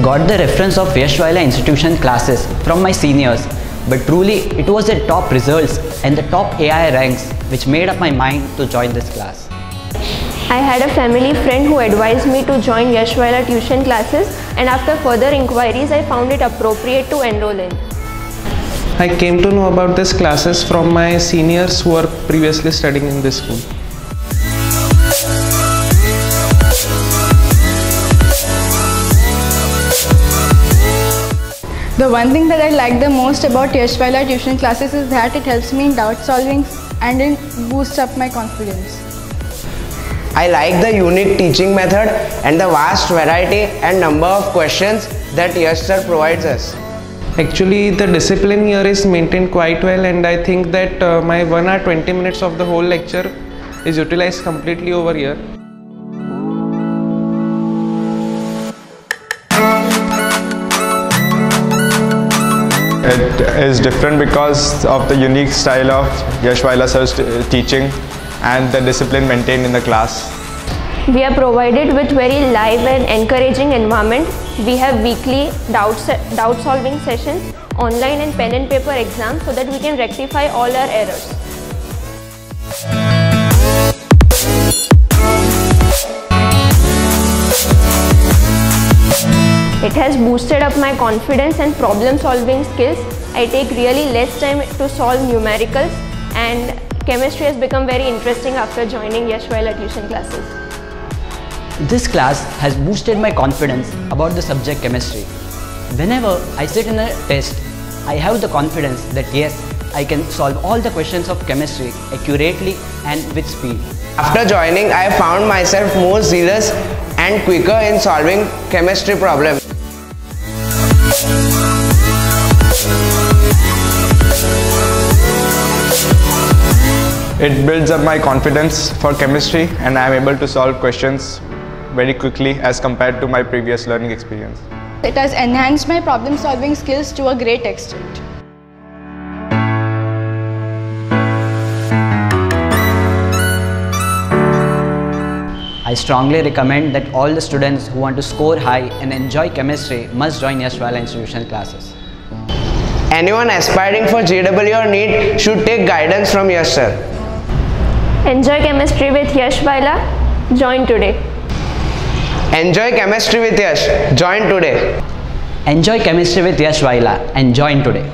I got the reference of Yash Vayla institution classes from my seniors, but truly it was the top results and the top AI ranks which made up my mind to join this class. I had a family friend who advised me to join Yash Vayla tuition classes and after further inquiries I found it appropriate to enroll in. I came to know about these classes from my seniors who were previously studying in this school. The one thing that I like the most about Yash Vayla tuition classes is that it helps me in doubt solving and it boosts up my confidence. I like the unique teaching method and the vast variety and number of questions that Yash sir provides us. Actually, the discipline here is maintained quite well, and I think that uh, my 1 hour 20 minutes of the whole lecture is utilized completely over here. It is different because of the unique style of Yash Vayla sir's teaching and the discipline maintained in the class. We are provided with very live and encouraging environment. We have weekly doubt, doubt solving sessions, online and pen and paper exams so that we can rectify all our errors. It has boosted up my confidence and problem solving skills. I take really less time to solve numericals and chemistry has become very interesting after joining Yash Vayla tuition classes. This class has boosted my confidence about the subject chemistry. Whenever I sit in a test, I have the confidence that yes, I can solve all the questions of chemistry accurately and with speed. After joining, I found myself more zealous and quicker in solving chemistry problems. It builds up my confidence for chemistry and I am able to solve questions very quickly as compared to my previous learning experience. It has enhanced my problem solving skills to a great extent. I strongly recommend that all the students who want to score high and enjoy chemistry must join Yash Vayla institution classes. Anyone aspiring for JEE or NEET should take guidance from Yash sir. Enjoy chemistry with Yash Vayla. Join today. Enjoy chemistry with Yash. Join today. Enjoy chemistry with Yash Vayla and join today.